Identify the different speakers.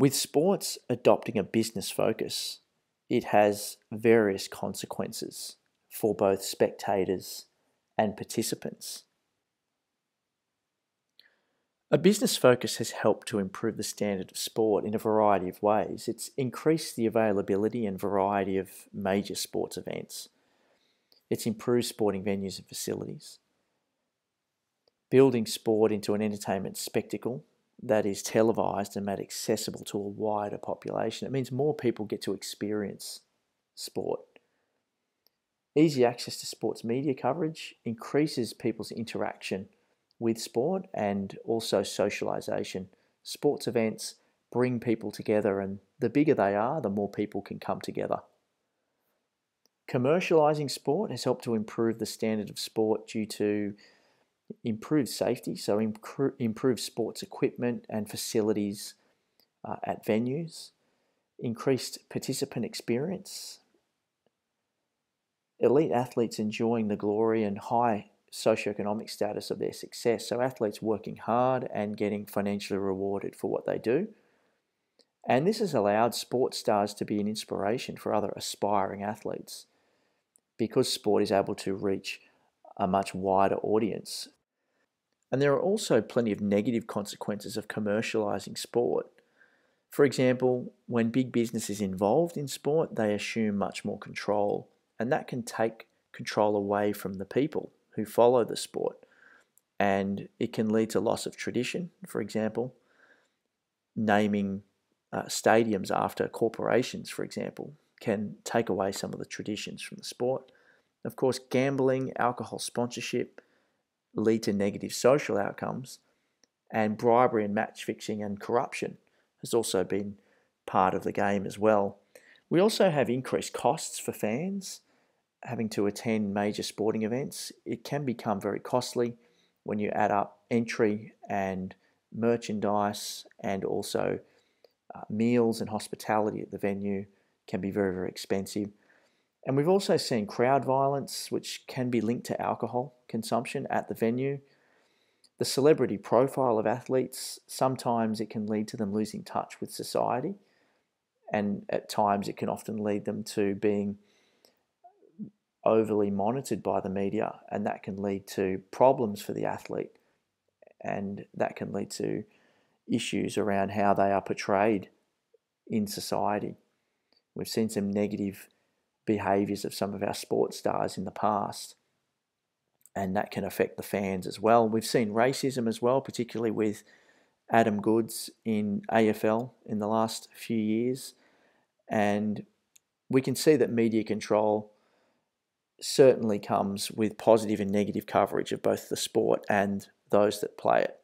Speaker 1: With sports adopting a business focus, it has various consequences for both spectators and participants. A business focus has helped to improve the standard of sport in a variety of ways. It's increased the availability and variety of major sports events. It's improved sporting venues and facilities. Building sport into an entertainment spectacle that is televised and made accessible to a wider population. It means more people get to experience sport. Easy access to sports media coverage increases people's interaction with sport and also socialization. Sports events bring people together, and the bigger they are, the more people can come together. Commercializing sport has helped to improve the standard of sport due to improved safety, so improved sports equipment and facilities uh, at venues, increased participant experience, elite athletes enjoying the glory and high socioeconomic status of their success. So, athletes working hard and getting financially rewarded for what they do. And this has allowed sports stars to be an inspiration for other aspiring athletes because sport is able to reach a much wider audience. And there are also plenty of negative consequences of commercializing sport. For example, when big business is involved in sport, they assume much more control, and that can take control away from the people who follow the sport. And it can lead to loss of tradition, for example, naming uh, stadiums after corporations, for example, can take away some of the traditions from the sport. Of course, gambling, alcohol sponsorship lead to negative social outcomes, and bribery and match fixing and corruption has also been part of the game as well. We also have increased costs for fans having to attend major sporting events, it can become very costly when you add up entry and merchandise and also uh, meals and hospitality at the venue can be very, very expensive. And we've also seen crowd violence, which can be linked to alcohol consumption at the venue. The celebrity profile of athletes, sometimes it can lead to them losing touch with society, and at times it can often lead them to being overly monitored by the media, and that can lead to problems for the athlete, and that can lead to issues around how they are portrayed in society. We've seen some negative behaviours of some of our sports stars in the past, and that can affect the fans as well. We've seen racism as well, particularly with Adam Goodes in AFL in the last few years, and we can see that media control certainly comes with positive and negative coverage of both the sport and those that play it.